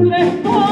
responda